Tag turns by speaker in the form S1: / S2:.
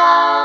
S1: love.